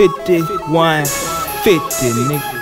51, 50, nigga.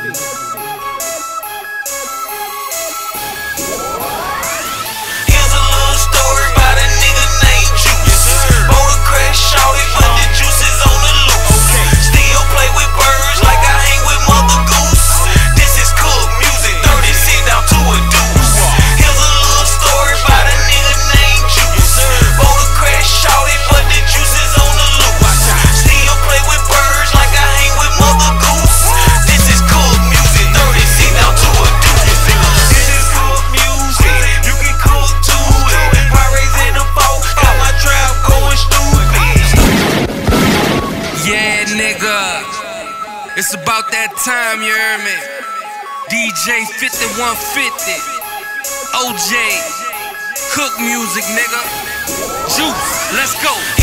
It's about that time, you hear me? DJ 5150, OJ, Cook Music, nigga. Juice, let's go.